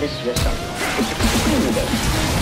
this yourself. It's a.